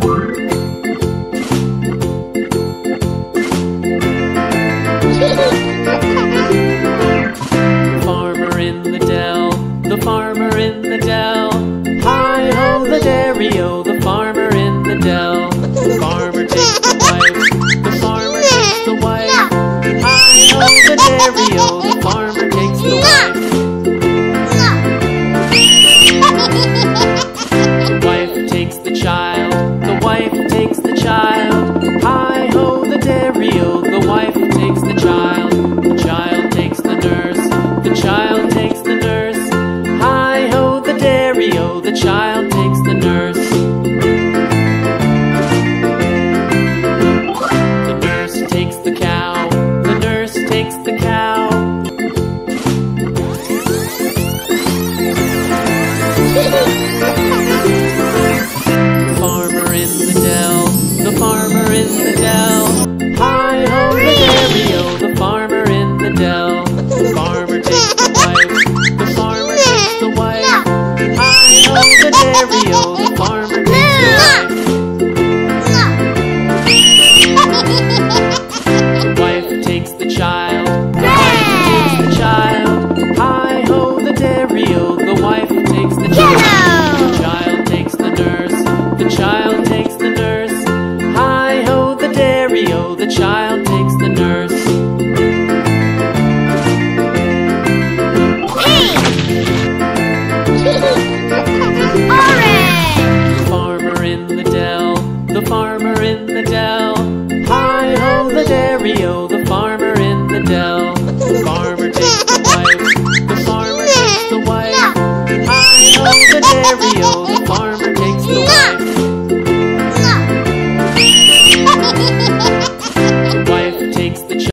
The farmer in the dell, the farmer in the dell. Hi ho, the dairy o, the farmer in the dell. The child takes the nurse. The nurse takes the cow. The nurse takes the cow. the farmer in the dell. The farmer in the dell. child takes the nurse. Hi ho, the dairy o, the child takes the nurse. Hey! Orange! The farmer in the dell, the farmer in the